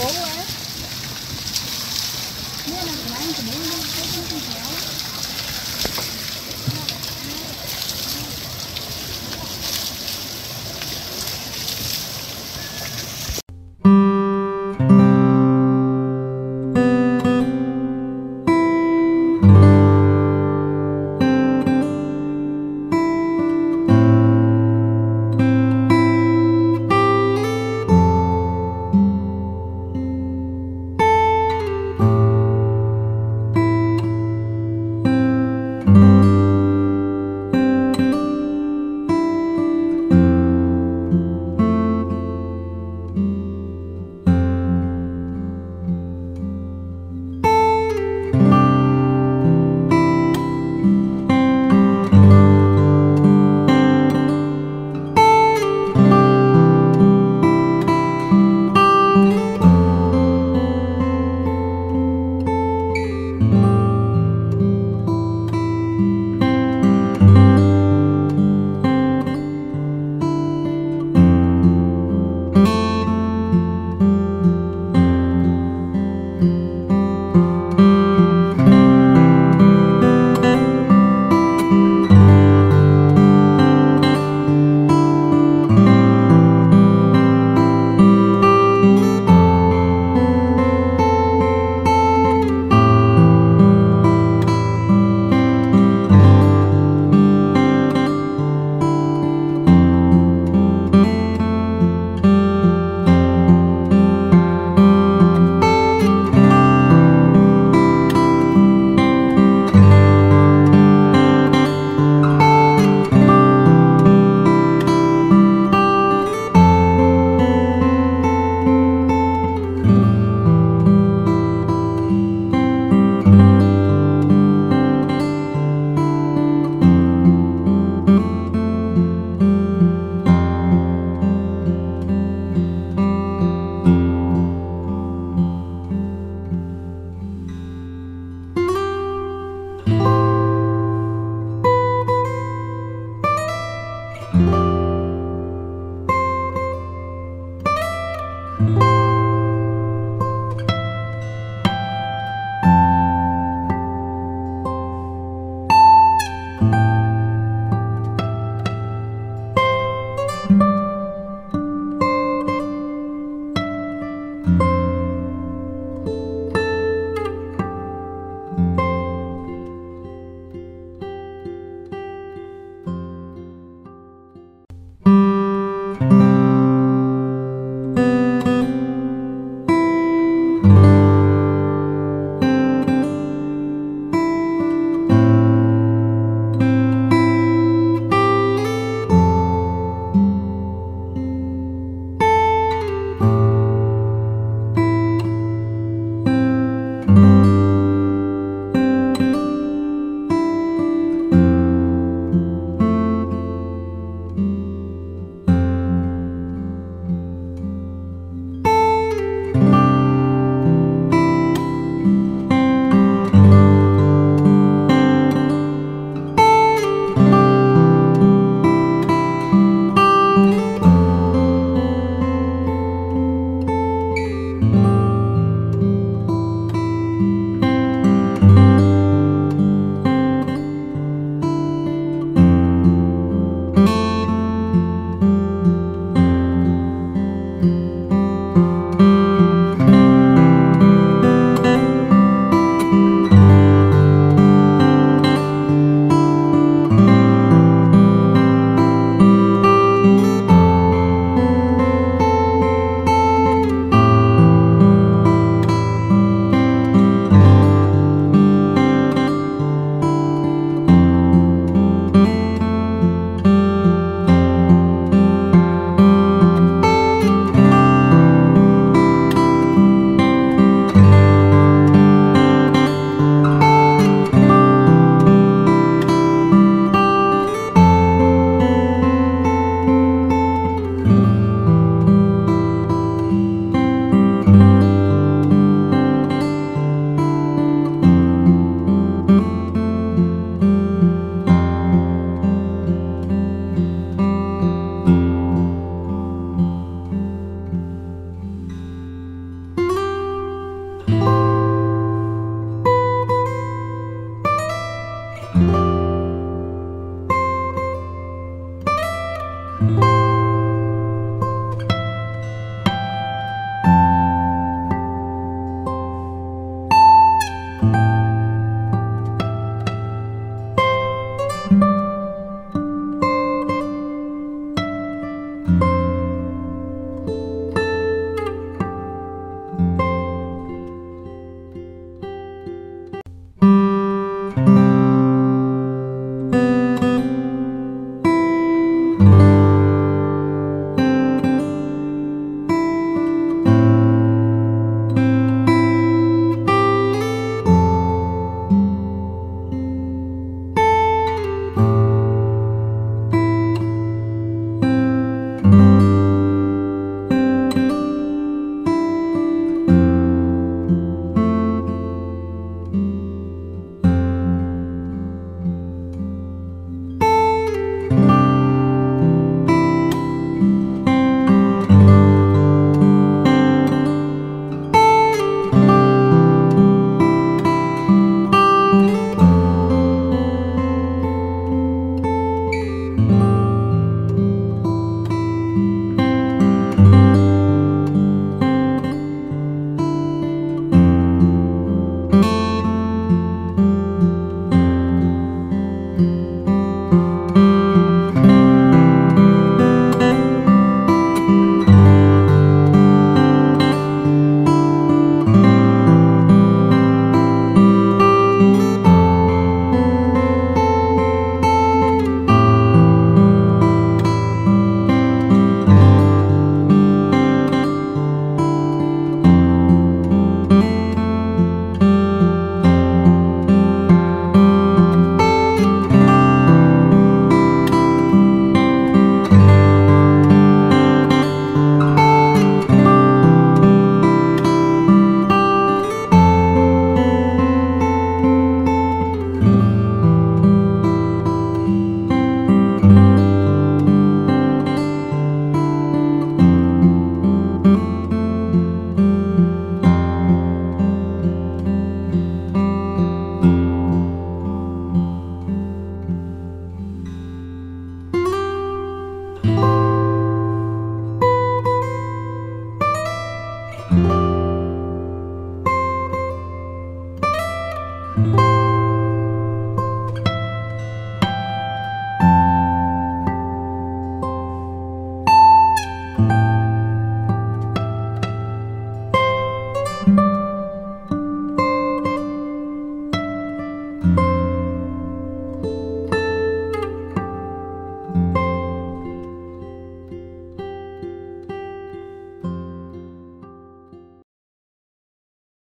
mobile